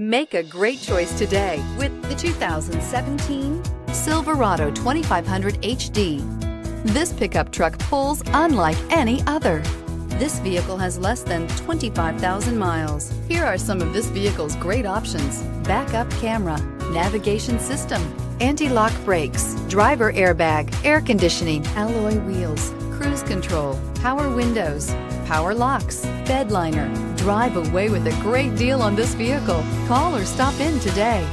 Make a great choice today with the 2017 Silverado 2500 HD. This pickup truck pulls unlike any other. This vehicle has less than 25,000 miles. Here are some of this vehicle's great options. Backup camera, navigation system, anti-lock brakes, driver airbag, air conditioning, alloy wheels, cruise control, power windows, power locks, bed liner. Drive away with a great deal on this vehicle. Call or stop in today.